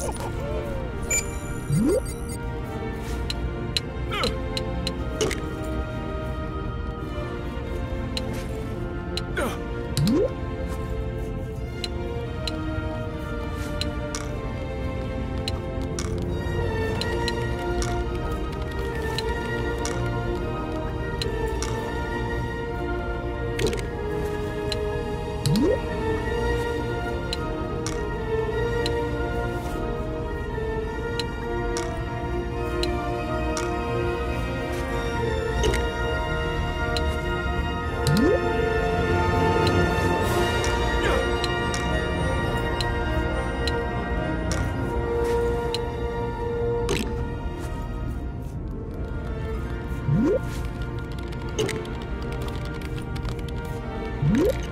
you you